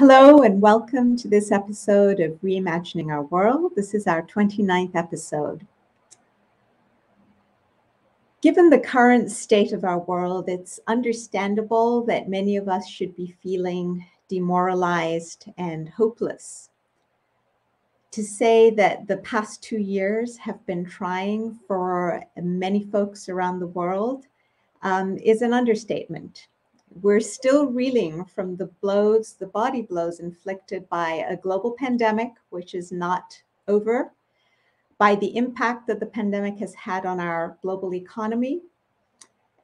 Hello and welcome to this episode of Reimagining Our World. This is our 29th episode. Given the current state of our world, it's understandable that many of us should be feeling demoralized and hopeless. To say that the past two years have been trying for many folks around the world um, is an understatement we're still reeling from the blows, the body blows inflicted by a global pandemic, which is not over, by the impact that the pandemic has had on our global economy.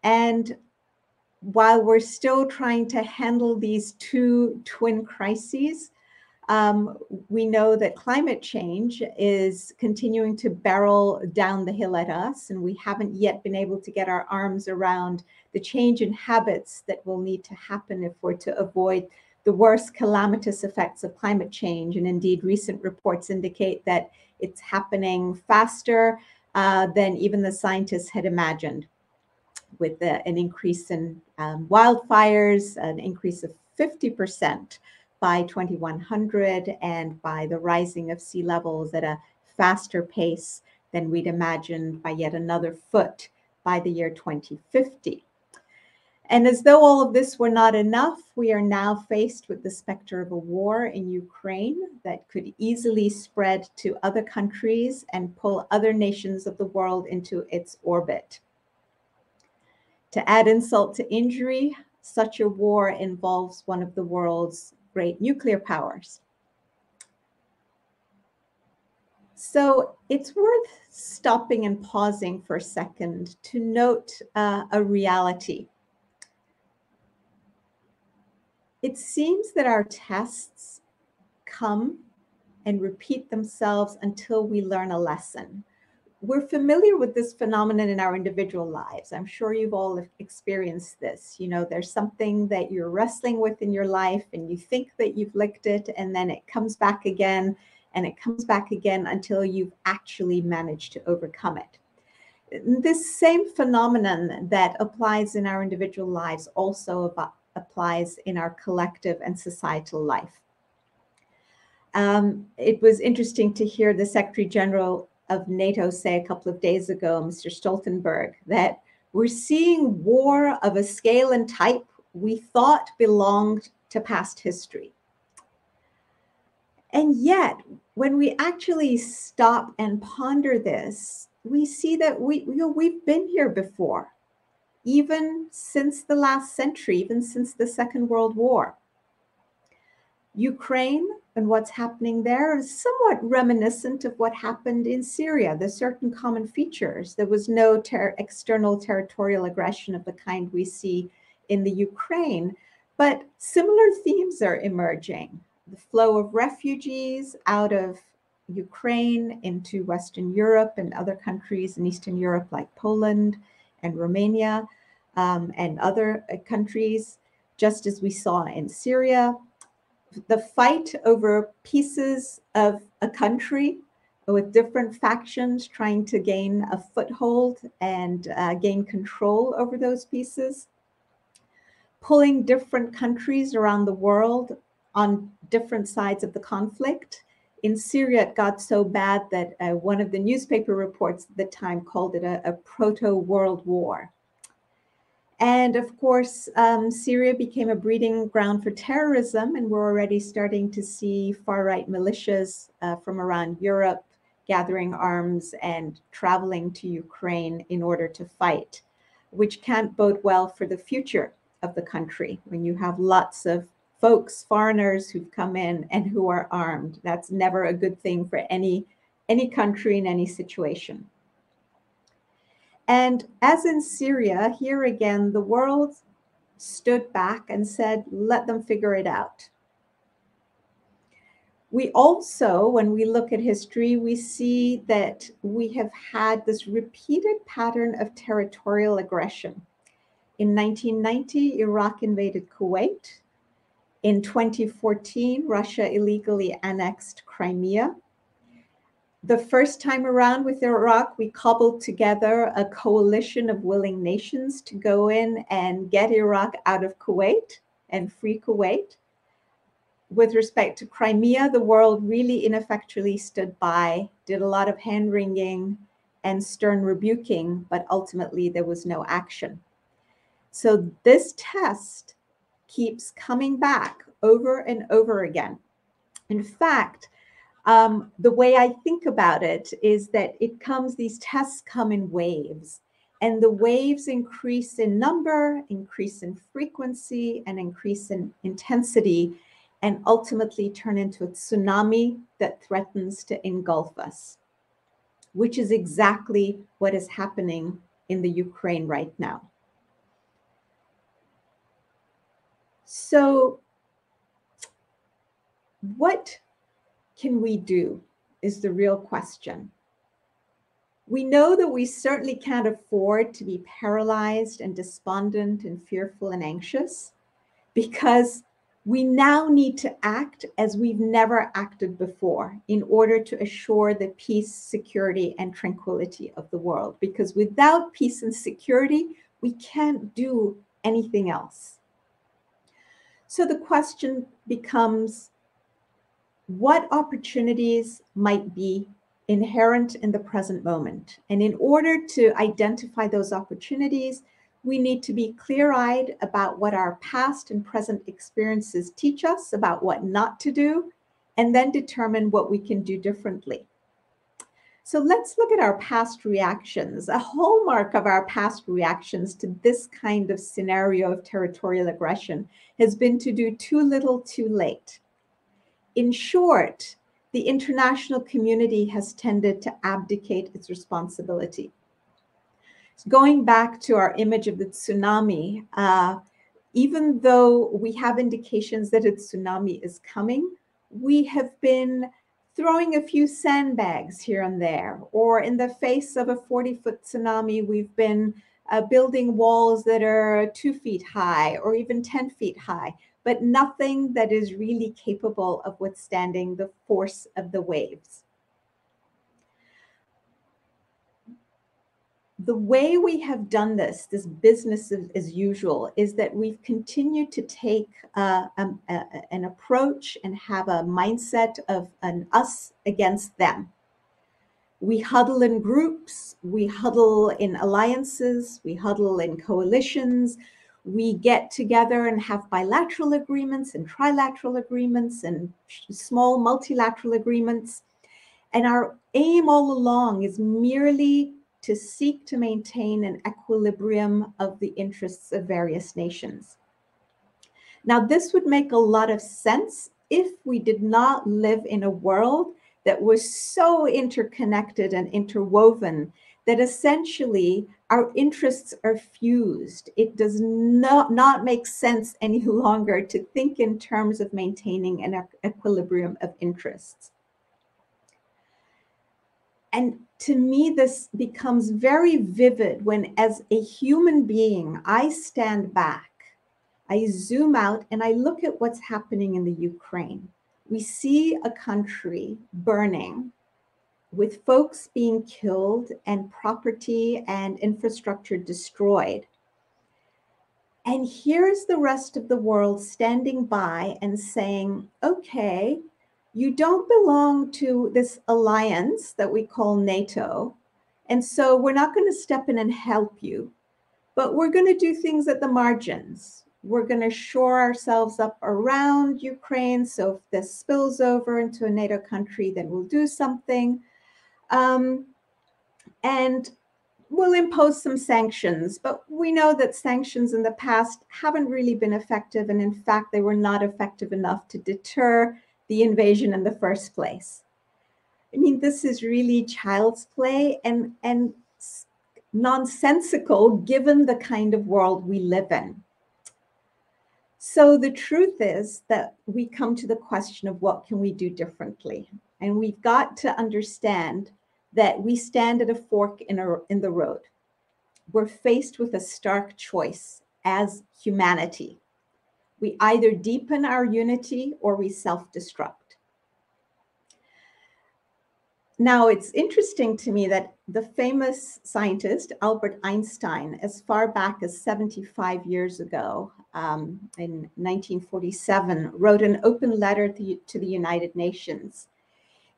And while we're still trying to handle these two twin crises, um, we know that climate change is continuing to barrel down the hill at us, and we haven't yet been able to get our arms around the change in habits that will need to happen if we're to avoid the worst calamitous effects of climate change. And indeed, recent reports indicate that it's happening faster uh, than even the scientists had imagined, with an increase in um, wildfires, an increase of 50% by 2100 and by the rising of sea levels at a faster pace than we'd imagined by yet another foot by the year 2050. And as though all of this were not enough, we are now faced with the specter of a war in Ukraine that could easily spread to other countries and pull other nations of the world into its orbit. To add insult to injury, such a war involves one of the world's great nuclear powers. So it's worth stopping and pausing for a second to note uh, a reality. It seems that our tests come and repeat themselves until we learn a lesson we're familiar with this phenomenon in our individual lives. I'm sure you've all experienced this. You know, there's something that you're wrestling with in your life and you think that you've licked it, and then it comes back again and it comes back again until you've actually managed to overcome it. This same phenomenon that applies in our individual lives also applies in our collective and societal life. Um, it was interesting to hear the Secretary General of NATO say a couple of days ago, Mr. Stoltenberg, that we're seeing war of a scale and type we thought belonged to past history. And yet, when we actually stop and ponder this, we see that we, you know, we've been here before, even since the last century, even since the Second World War. Ukraine and what's happening there is somewhat reminiscent of what happened in Syria. There's certain common features. There was no ter- external territorial aggression of the kind we see in the Ukraine, but similar themes are emerging. The flow of refugees out of Ukraine into Western Europe and other countries in Eastern Europe, like Poland and Romania, um, and other uh, countries, just as we saw in Syria the fight over pieces of a country with different factions trying to gain a foothold and uh, gain control over those pieces, pulling different countries around the world on different sides of the conflict. In Syria, it got so bad that uh, one of the newspaper reports at the time called it a, a proto world war. And of course, um, Syria became a breeding ground for terrorism, and we're already starting to see far right militias uh, from around Europe gathering arms and traveling to Ukraine in order to fight, which can't bode well for the future of the country when you have lots of folks, foreigners who've come in and who are armed. That's never a good thing for any any country in any situation. And as in Syria, here again, the world stood back and said, let them figure it out. We also, when we look at history, we see that we have had this repeated pattern of territorial aggression. In 1990, Iraq invaded Kuwait. In 2014, Russia illegally annexed Crimea the first time around with Iraq, we cobbled together a coalition of willing nations to go in and get Iraq out of Kuwait and free Kuwait. with respect to Crimea, the world really ineffectually stood by, did a lot of hand wringing and stern rebuking, but ultimately there was no action. So this test keeps coming back over and over again. In fact, um, the way I think about it is that it comes, these tests come in waves, and the waves increase in number, increase in frequency, and increase in intensity, and ultimately turn into a tsunami that threatens to engulf us, which is exactly what is happening in the Ukraine right now. So, what can we do is the real question. We know that we certainly can't afford to be paralyzed and despondent and fearful and anxious because we now need to act as we've never acted before in order to assure the peace, security, and tranquility of the world. Because without peace and security, we can't do anything else. So the question becomes what opportunities might be inherent in the present moment. And in order to identify those opportunities, we need to be clear eyed about what our past and present experiences teach us about what not to do, and then determine what we can do differently. So let's look at our past reactions. A hallmark of our past reactions to this kind of scenario of territorial aggression has been to do too little too late. In short, the international community has tended to abdicate its responsibility. Going back to our image of the tsunami, uh, even though we have indications that a tsunami is coming, we have been throwing a few sandbags here and there, or in the face of a 40 foot tsunami, we've been uh, building walls that are two feet high or even 10 feet high but nothing that is really capable of withstanding the force of the waves. The way we have done this, this business as usual, is that we've continued to take uh, um, a, an approach and have a mindset of an us against them. We huddle in groups, we huddle in alliances, we huddle in coalitions, we get together and have bilateral agreements and trilateral agreements and small multilateral agreements. And our aim all along is merely to seek to maintain an equilibrium of the interests of various nations. Now, this would make a lot of sense if we did not live in a world that was so interconnected and interwoven that essentially our interests are fused. It does not, not make sense any longer to think in terms of maintaining an equilibrium of interests. And to me, this becomes very vivid when, as a human being, I stand back, I zoom out, and I look at what's happening in the Ukraine. We see a country burning with folks being killed and property and infrastructure destroyed. And here's the rest of the world standing by and saying, okay, you don't belong to this alliance that we call NATO. And so we're not going to step in and help you, but we're going to do things at the margins. We're going to shore ourselves up around Ukraine. So if this spills over into a NATO country, then we'll do something. Um, and we'll impose some sanctions, but we know that sanctions in the past haven't really been effective. And in fact, they were not effective enough to deter the invasion in the first place. I mean, this is really child's play and, and nonsensical given the kind of world we live in. So the truth is that we come to the question of what can we do differently? And we've got to understand that we stand at a fork in, a, in the road. We're faced with a stark choice as humanity. We either deepen our unity or we self destruct. now, it's interesting to me that the famous scientist Albert Einstein, as far back as 75 years ago, um, in 1947, wrote an open letter to, to the United Nations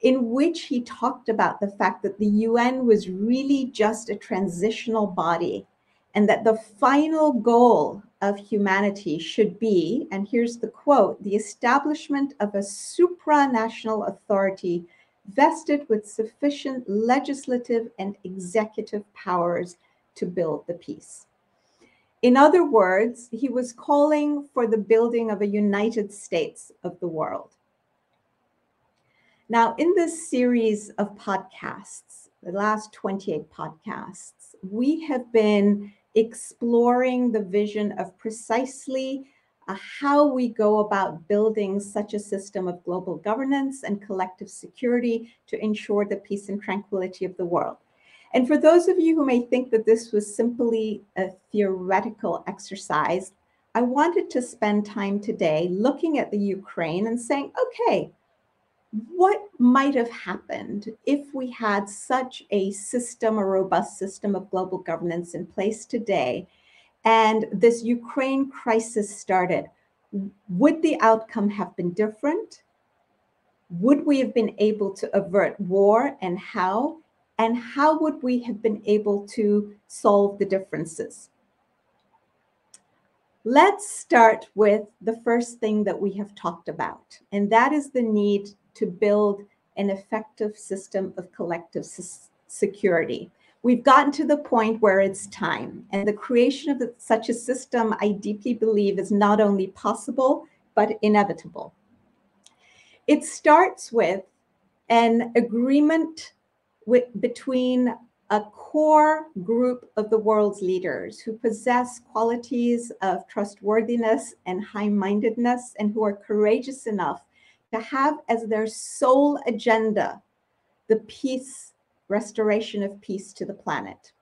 in which he talked about the fact that the UN was really just a transitional body and that the final goal of humanity should be, and here's the quote, the establishment of a supranational authority vested with sufficient legislative and executive powers to build the peace. In other words, he was calling for the building of a United States of the world. Now, in this series of podcasts, the last 28 podcasts, we have been exploring the vision of precisely uh, how we go about building such a system of global governance and collective security to ensure the peace and tranquility of the world. And for those of you who may think that this was simply a theoretical exercise, I wanted to spend time today looking at the Ukraine and saying, okay, what might have happened if we had such a system, a robust system of global governance in place today, and this Ukraine crisis started? Would the outcome have been different? Would we have been able to avert war and how? And how would we have been able to solve the differences? Let's start with the first thing that we have talked about, and that is the need to build an effective system of collective security. We've gotten to the point where it's time, and the creation of such a system, I deeply believe, is not only possible, but inevitable. It starts with an agreement with, between a core group of the world's leaders who possess qualities of trustworthiness and high mindedness and who are courageous enough to have as their sole agenda the peace, restoration of peace to the planet.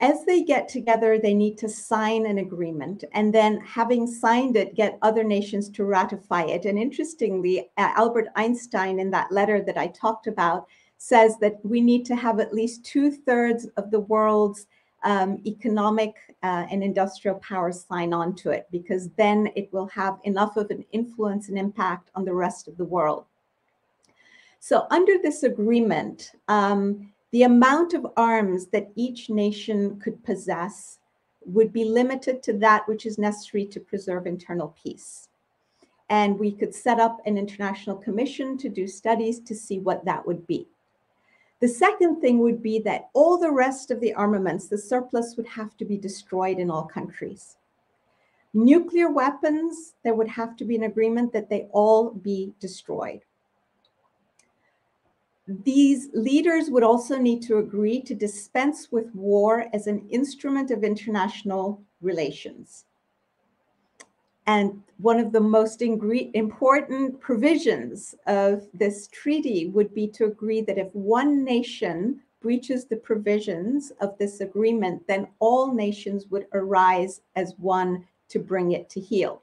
As they get together, they need to sign an agreement and then, having signed it, get other nations to ratify it. And interestingly, uh, Albert Einstein, in that letter that I talked about, says that we need to have at least two thirds of the world's um, economic uh, and industrial powers sign on to it because then it will have enough of an influence and impact on the rest of the world. So, under this agreement, um, the amount of arms that each nation could possess would be limited to that which is necessary to preserve internal peace. And we could set up an international commission to do studies to see what that would be. The second thing would be that all the rest of the armaments, the surplus, would have to be destroyed in all countries. Nuclear weapons, there would have to be an agreement that they all be destroyed. These leaders would also need to agree to dispense with war as an instrument of international relations. And one of the most important provisions of this treaty would be to agree that if one nation breaches the provisions of this agreement, then all nations would arise as one to bring it to heel.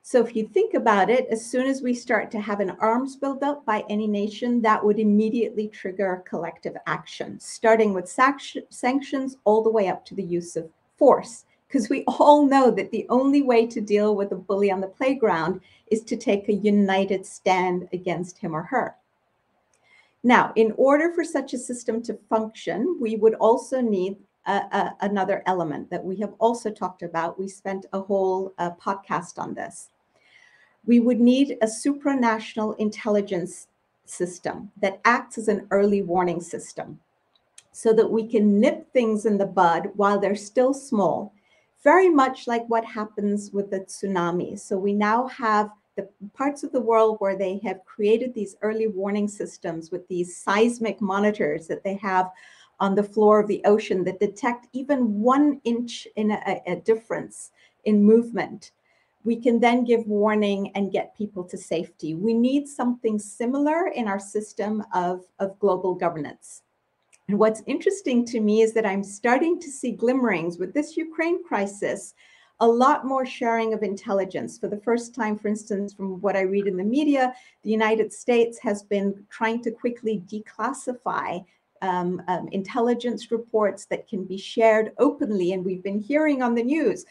So if you think about it, as soon as we start to have an arms buildup by any nation, that would immediately trigger collective action, starting with sanctions all the way up to the use of force because we all know that the only way to deal with a bully on the playground is to take a united stand against him or her. Now, in order for such a system to function, we would also need a, a, another element that we have also talked about. We spent a whole uh, podcast on this. We would need a supranational intelligence system that acts as an early warning system so that we can nip things in the bud while they're still small very much like what happens with the tsunami. So we now have the parts of the world where they have created these early warning systems with these seismic monitors that they have on the floor of the ocean that detect even one inch in a, a difference in movement. We can then give warning and get people to safety. We need something similar in our system of, of global governance. And what's interesting to me is that I'm starting to see glimmerings with this Ukraine crisis a lot more sharing of intelligence. For the first time, for instance, from what I read in the media, the United States has been trying to quickly declassify um, um, intelligence reports that can be shared openly. And we've been hearing on the news,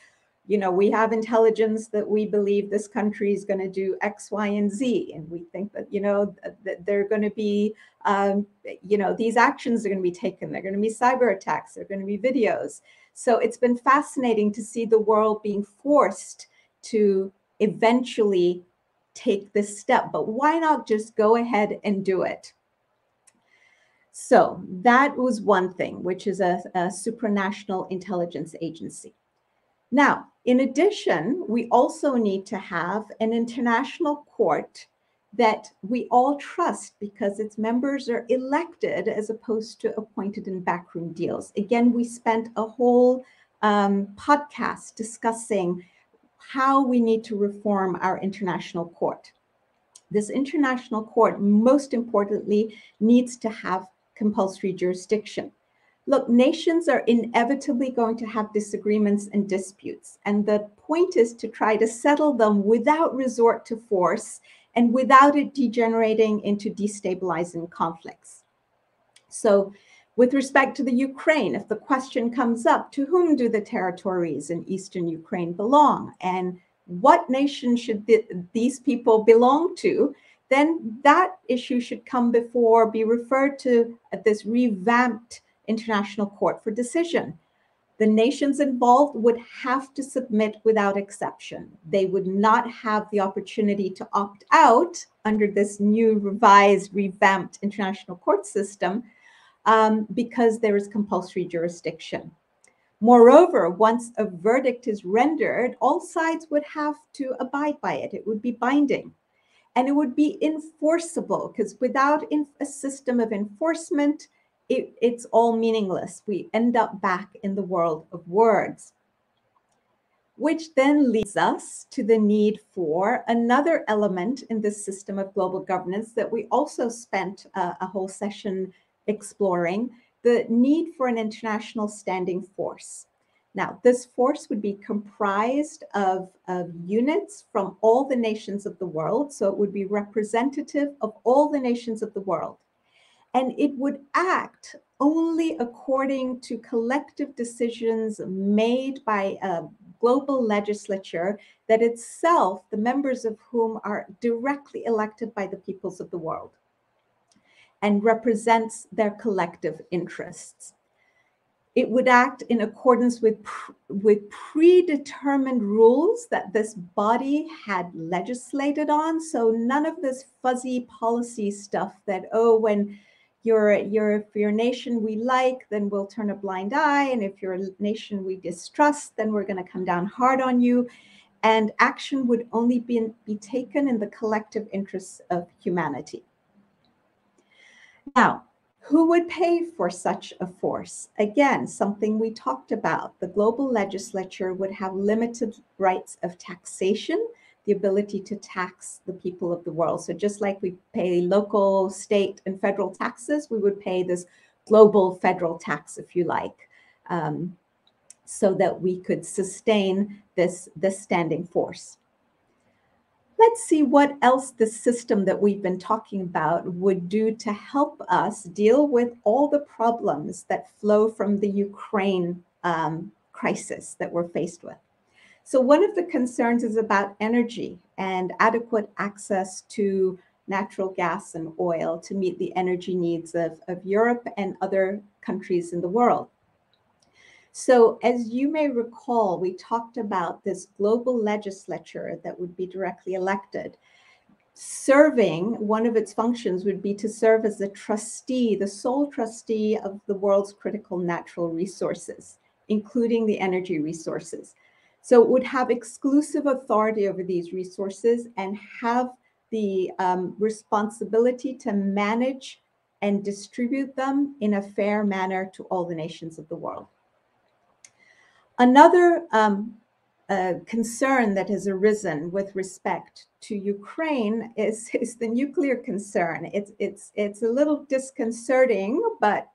you know, we have intelligence that we believe this country is going to do X, Y, and Z. And we think that, you know, that they're going to be, um, you know, these actions are going to be taken. They're going to be cyber attacks. They're going to be videos. So it's been fascinating to see the world being forced to eventually take this step. But why not just go ahead and do it? So that was one thing, which is a, a supranational intelligence agency. Now, in addition, we also need to have an international court that we all trust because its members are elected as opposed to appointed in backroom deals. Again, we spent a whole um, podcast discussing how we need to reform our international court. This international court, most importantly, needs to have compulsory jurisdiction. Look, nations are inevitably going to have disagreements and disputes. And the point is to try to settle them without resort to force and without it degenerating into destabilizing conflicts. So, with respect to the Ukraine, if the question comes up, to whom do the territories in eastern Ukraine belong? And what nation should these people belong to? then that issue should come before, be referred to at this revamped international court for decision. The nations involved would have to submit without exception. They would not have the opportunity to opt out under this new revised, revamped international court system um, because there is compulsory jurisdiction. Moreover, once a verdict is rendered, all sides would have to abide by it. It would be binding and it would be enforceable because without a system of enforcement, it, it's all meaningless. We end up back in the world of words. Which then leads us to the need for another element in this system of global governance that we also spent a, whole session exploring the need for an international standing force. Now, this force would be comprised of, of units from all the nations of the world. So it would be representative of all the nations of the world. And it would act only according to collective decisions made by a global legislature that itself, the members of whom are directly elected by the peoples of the world and represents their collective interests it would act in accordance with, with predetermined rules that this body had legislated on. So none of this fuzzy policy stuff that, oh, when you're, you're if your nation we like, then we'll turn a blind eye. And if you're a nation we distrust, then we're going to come down hard on you. And action would only be, be taken in the collective interests of humanity. Now, who would pay for such a force? Again, something we talked about. The global legislature would have limited rights of taxation, the ability to tax the people of the world. So, just like we pay local, state, and federal taxes, we would pay this global federal tax, if you like, um, so that we could sustain this, this standing force let's see what else the system that we've been talking about would do to help us deal with all the problems that flow from the Ukraine um, crisis that we're faced with. So, one of the concerns is about energy and adequate access to natural gas and oil to meet the energy needs of, of Europe and other countries in the world. So, as you may recall, we talked about this global legislature that would be directly elected. Serving, one of its functions would be to serve as the trustee, the sole trustee of the world's critical natural resources, including the energy resources. So, it would have exclusive authority over these resources and have the um, responsibility to manage and distribute them in a fair manner to all the nations of the world. Another um, uh, concern that has arisen with respect to Ukraine is, is the nuclear concern. It's, it's, it's a little disconcerting, but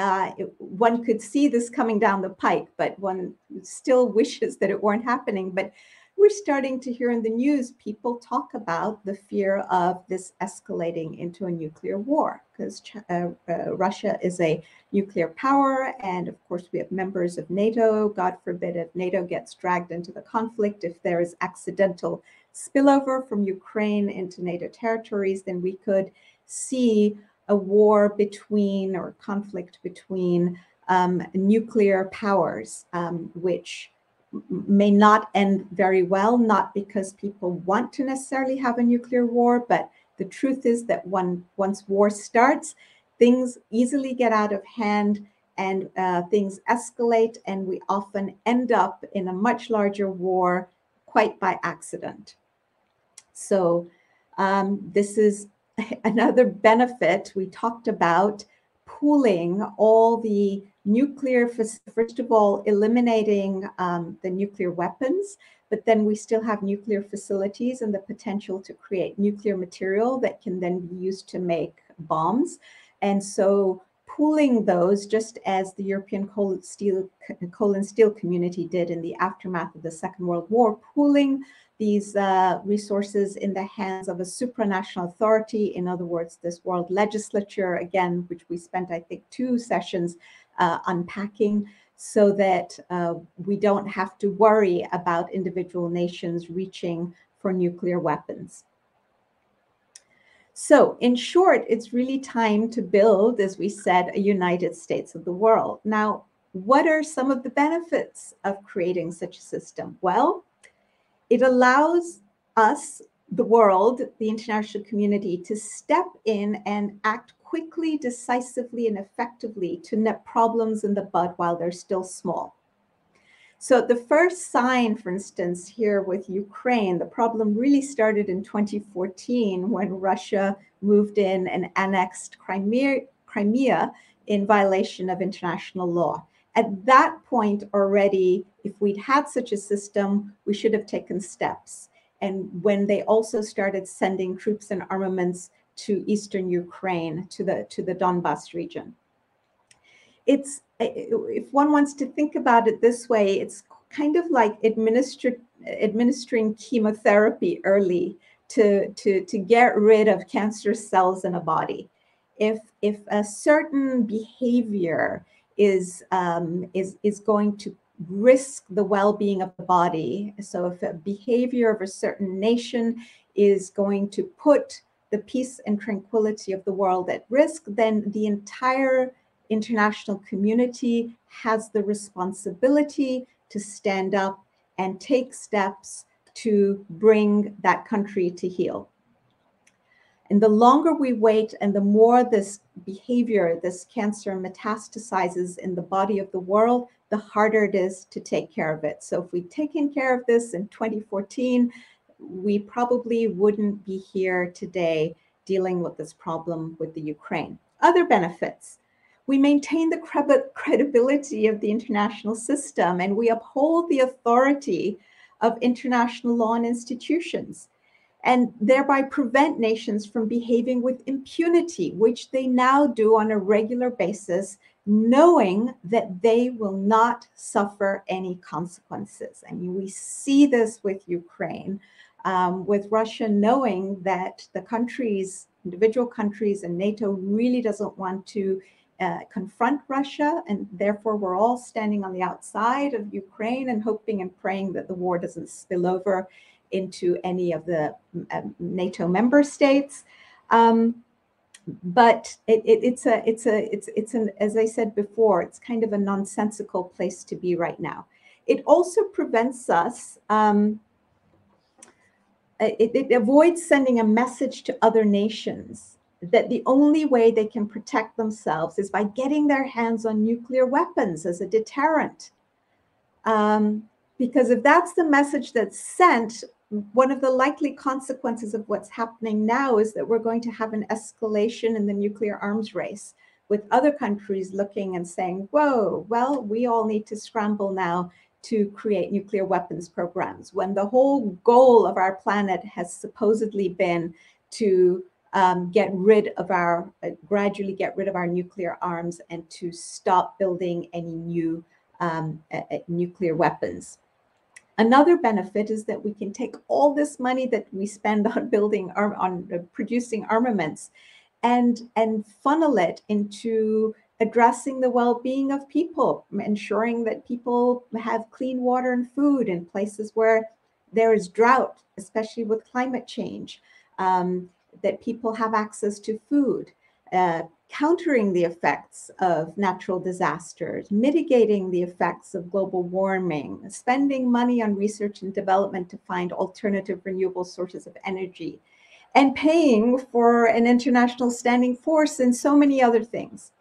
uh, one could see this coming down the pike, but one still wishes that it weren't happening. But we're starting to hear in the news people talk about the fear of this escalating into a nuclear war because uh, uh, Russia is a nuclear power. And of course, we have members of NATO. God forbid if NATO gets dragged into the conflict, if there is accidental spillover from Ukraine into NATO territories, then we could see a war between or conflict between um, nuclear powers, um, which may not end very well, not because people want to necessarily have a nuclear war, but the truth is that when, once war starts, things easily get out of hand and uh, things escalate, and we often end up in a much larger war quite by accident. So, um, this is another benefit we talked about pooling all the nuclear, first of all, eliminating um, the nuclear weapons, but then we still have nuclear facilities and the potential to create nuclear material that can then be used to make bombs. And so pooling those, just as the European coal, steel, coal and steel community did in the aftermath of the Second World War, pooling these uh, resources in the hands of a supranational authority, in other words, this world legislature, again, which we spent, I think, two sessions uh, unpacking so that uh, we don't have to worry about individual nations reaching for nuclear weapons. So, in short, it's really time to build, as we said, a United States of the world. Now, what are some of the benefits of creating such a system? Well, it allows us, the world, the international community, to step in and act quickly, decisively, and effectively to nip problems in the bud while they're still small. So the first sign, for instance, here with Ukraine, the problem really started in 2014 when Russia moved in and annexed Crimea, Crimea in violation of international law. At that point already, if we'd had such a system, we should have taken steps. And when they also started sending troops and armaments to eastern Ukraine, to the to the Donbas region. It's if one wants to think about it this way, it's kind of like administer, administering chemotherapy early to, to, to get rid of cancer cells in a body. If, if a certain behavior is um, is is going to risk the well-being of the body. So if a behavior of a certain nation is going to put the peace and tranquility of the world at risk, then the entire international community has the responsibility to stand up and take steps to bring that country to heel. And the longer we wait and the more this behavior, this cancer metastasizes in the body of the world, the harder it is to take care of it. So if we'd taken care of this in 2014, we probably wouldn't be here today dealing with this problem with the Ukraine. Other benefits. We maintain the credibility of the international system and we uphold the authority of international law and institutions and thereby prevent nations from behaving with impunity, which they now do on a regular basis, knowing that they will not suffer any consequences. I mean, we see this with Ukraine, um, with Russia knowing that the countries, individual countries, and NATO really doesn't want to. Uh, confront Russia, and therefore we're all standing on the outside of Ukraine and hoping and praying that the war doesn't spill over into any of the um, NATO member states. Um, but it, it, it's a it's a it's it's an as I said before, it's kind of a nonsensical place to be right now. It also prevents us. Um, it, it avoids sending a message to other nations that the only way they can protect themselves is by getting their hands on nuclear weapons as a deterrent. Um, because if that's the message that's sent, one of the likely consequences of what's happening now is that we're going to have an escalation in the nuclear arms race with other countries looking and saying, whoa, well, we all need to scramble now to create nuclear weapons programs when the whole goal of our planet has supposedly been to um, get rid of our, uh, gradually get rid of our nuclear arms and to stop building any new um, uh, nuclear weapons. Another benefit is that we can take all this money that we spend on building, on uh, producing armaments and, and funnel it into addressing the well-being of people, ensuring that people have clean water and food in places where there is drought, especially with climate change, um, that people have access to food, uh, countering the effects of natural disasters, mitigating the effects of global warming, spending money on research and development to find alternative renewable sources of energy, and paying for an international standing force and so many other things.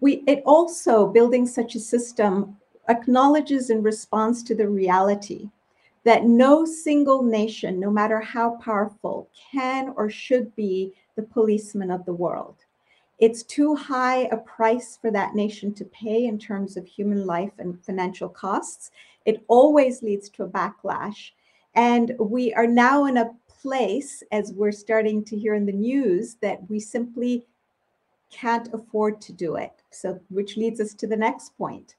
We, it also, building such a system, acknowledges in response to the reality that no single nation, no matter how powerful, can or should be the policeman of the world. It's too high a price for that nation to pay in terms of human life and financial costs. It always leads to a backlash. And we are now in a place, as we're starting to hear in the news, that we simply can't afford to do it. So, which leads us to the next point.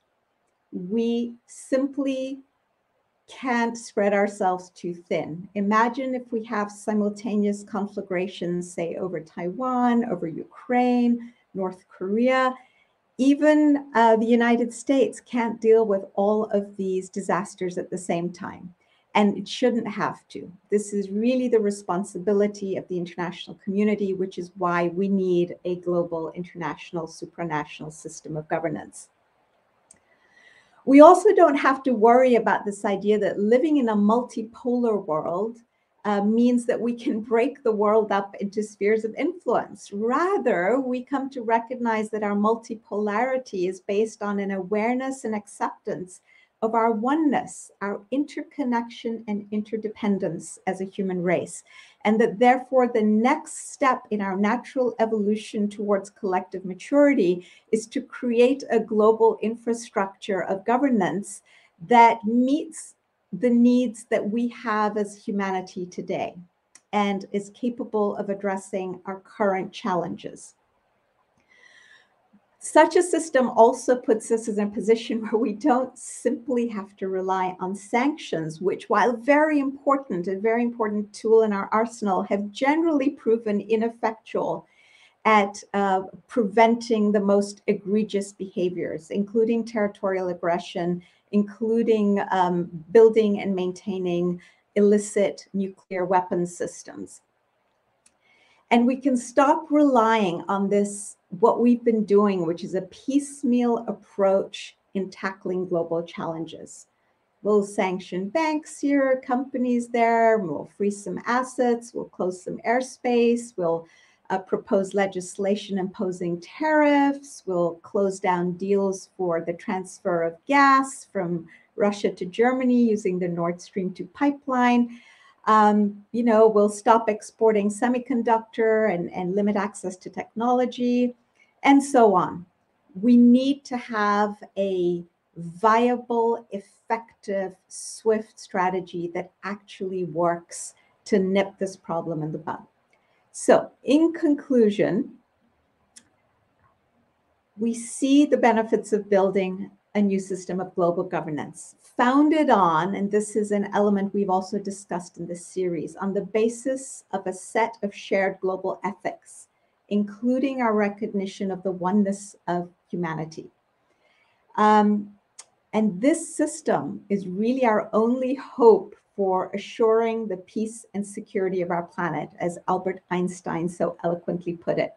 We simply can't spread ourselves too thin. Imagine if we have simultaneous conflagrations, say over Taiwan, over Ukraine, North Korea. Even uh, the United States can't deal with all of these disasters at the same time. And it shouldn't have to. This is really the responsibility of the international community, which is why we need a global, international, supranational system of governance. We also don't have to worry about this idea that living in a multipolar world uh, means that we can break the world up into spheres of influence. Rather, we come to recognize that our multipolarity is based on an awareness and acceptance of our oneness, our interconnection and interdependence as a human race. And that therefore, the next step in our natural evolution towards collective maturity is to create a global infrastructure of governance that meets the needs that we have as humanity today and is capable of addressing our current challenges. Such a system also puts us in a position where we don't simply have to rely on sanctions, which, while very important, a very important tool in our arsenal, have generally proven ineffectual at uh, preventing the most egregious behaviors, including territorial aggression, including um, building and maintaining illicit nuclear weapons systems. And we can stop relying on this, what we've been doing, which is a piecemeal approach in tackling global challenges. We'll sanction banks here, companies there, we'll freeze some assets, we'll close some airspace, we'll uh, propose legislation imposing tariffs, we'll close down deals for the transfer of gas from Russia to Germany using the Nord Stream 2 pipeline um, you know, we'll stop exporting semiconductor and, and limit access to technology, and so on. We need to have a viable, effective, swift strategy that actually works to nip this problem in the bud. So, in conclusion, we see the benefits of building a new system of global governance founded on, and this is an element we've also discussed in this series, on the basis of a set of shared global ethics, including our recognition of the oneness of humanity. Um, and this system is really our only hope for assuring the peace and security of our planet, as Albert Einstein so eloquently put it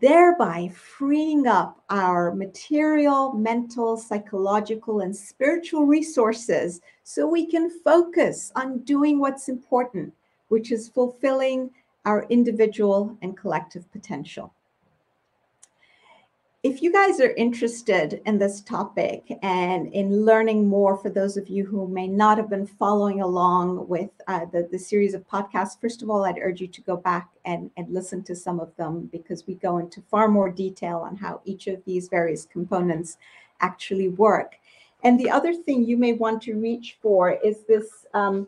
thereby freeing up our material, mental, psychological, and spiritual resources so we can focus on doing what's important, which is fulfilling our individual and collective potential if you guys are interested in this topic and in learning more for those of you who may not have been following along with uh, the, the series of podcasts, first of all, I'd urge you to go back and, and listen to some of them because we go into far more detail on how each of these various components actually work. And the other thing you may want to reach for is this um,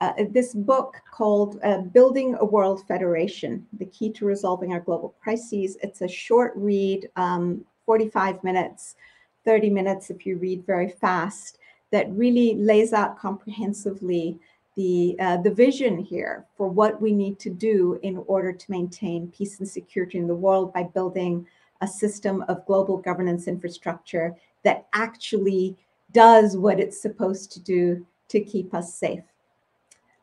uh, this book called uh, Building a World Federation The Key to Resolving Our Global Crises. It's a short read, um, 45 minutes, 30 minutes if you read very fast, that really lays out comprehensively the, uh, the vision here for what we need to do in order to maintain peace and security in the world by building a system of global governance infrastructure that actually does what it's supposed to do to keep us safe.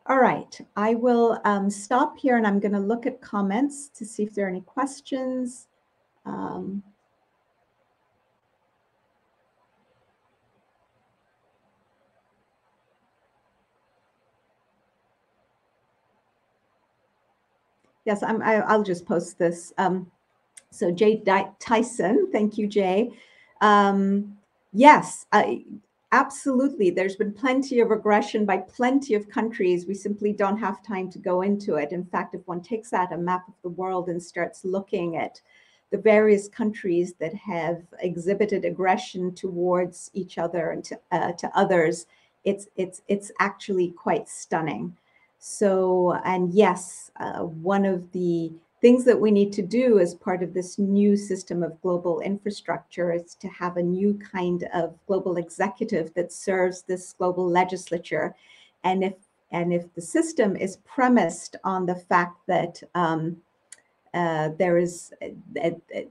All right, I will um, stop here and I'm going to look at comments to see if there are any questions. Um, yes, I'm, I, will just post this. Um, so Jay Tyson, thank you, Jay. Um, yes, I, Absolutely. There's been plenty of aggression by plenty of countries. We simply don't have time to go into it. In fact, if one takes out a map of the world and starts looking at the various countries that have exhibited aggression towards each other and to, uh, to others, it's, it's, it's actually quite stunning. So, and yes, uh, one of the things that we need to do as part of this new system of global infrastructure is to have a new kind of global executive that serves this global legislature. And if and if the system is premised on the fact that um, uh, there is a, a,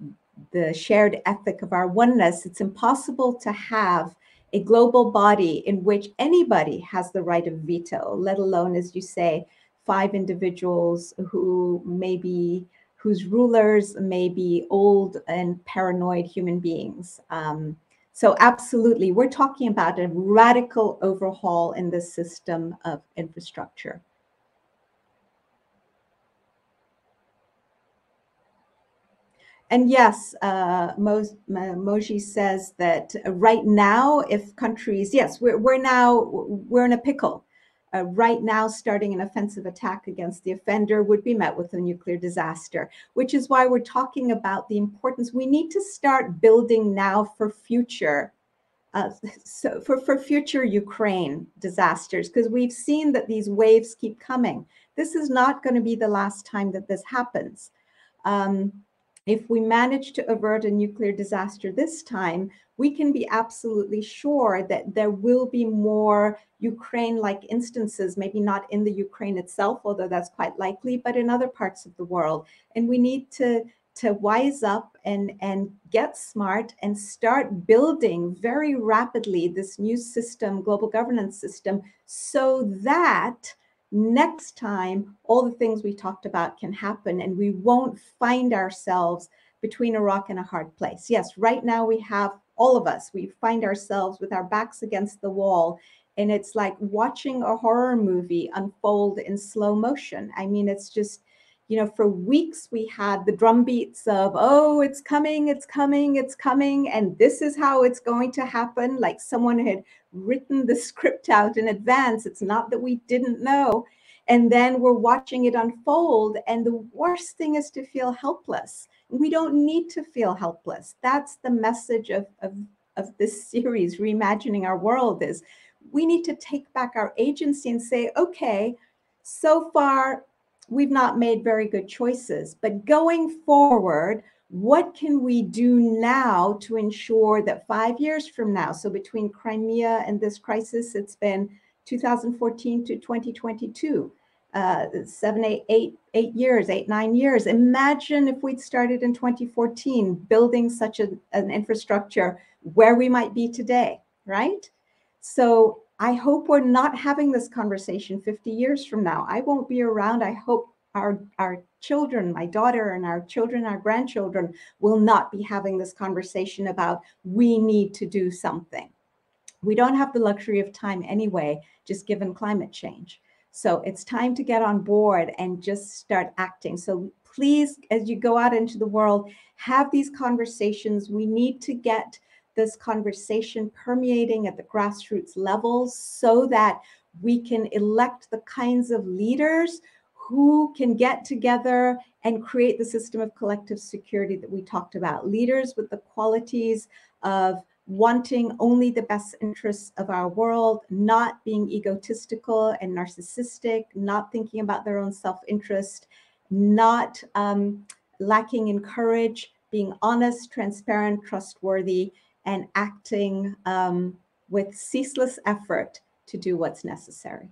the shared ethic of our oneness, it's impossible to have a global body in which anybody has the right of veto, let alone, as you say, five individuals who may be whose rulers may be old and paranoid human beings. Um, so absolutely, we're talking about a radical overhaul in the system of infrastructure. And yes, uh, Moji says that right now, if countries, yes, we're, we're now, we're in a pickle uh, right now starting an offensive attack against the offender would be met with a nuclear disaster, which is why we're talking about the importance. We need to start building now for future. Uh, so for, for future Ukraine disasters, because we've seen that these waves keep coming. This is not going to be the last time that this happens. Um, if we manage to avert a nuclear disaster this time, we can be absolutely sure that there will be more Ukraine like instances, maybe not in the Ukraine itself, although that's quite likely, but in other parts of the world. And we need to to wise up and and get smart and start building very rapidly this new system global governance system so that next time all the things we talked about can happen and we won't find ourselves between a rock and a hard place yes right now we have all of us, we find ourselves with our backs against the wall. And it's like watching a horror movie unfold in slow motion. I mean, it's just, you know, for weeks we had the drum beats of, oh, it's coming, it's coming, it's coming, and this is how it's going to happen. Like someone had written the script out in advance. It's not that we didn't know. And then we're watching it unfold. And the worst thing is to feel helpless we don't need to feel helpless. That's the message of, of, of this series, Reimagining Our World, is we need to take back our agency and say, okay, so far we've not made very good choices, but going forward, what can we do now to ensure that five years from now, so between Crimea and this crisis, it's been 2014 to 2022 uh, seven, eight, eight, eight years, eight, nine years. Imagine if we'd started in 2014 building such a, an infrastructure where we might be today, right? So I hope we're not having this conversation 50 years from now. I won't be around. I hope our, our children, my daughter and our children, our grandchildren will not be having this conversation about we need to do something. We don't have the luxury of time anyway, just given climate change. So it's time to get on board and just start acting. So please, as you go out into the world, have these conversations. We need to get this conversation permeating at the grassroots levels so that we can elect the kinds of leaders who can get together and create the system of collective security that we talked about. Leaders with the qualities of wanting only the best interests of our world, not being egotistical and narcissistic, not thinking about their own self interest, not um, lacking in courage, being honest, transparent, trustworthy, and acting um, with ceaseless effort to do what's necessary.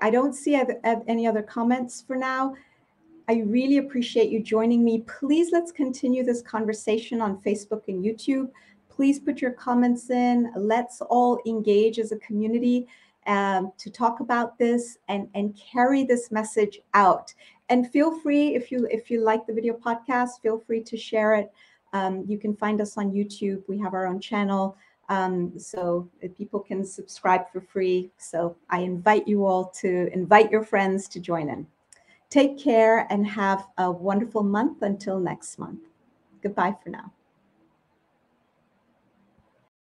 I don't see any other comments for now. I really appreciate you joining me. Please let's continue this conversation on Facebook and YouTube. Please put your comments in. Let's all engage as a community um, to talk about this and, and carry this message out. And feel free, if you if you like the video podcast, feel free to share it. Um, you can find us on YouTube. We have our own channel. Um, so people can subscribe for free. So I invite you all to invite your friends to join in. Take care and have a wonderful month until next month. Goodbye for now.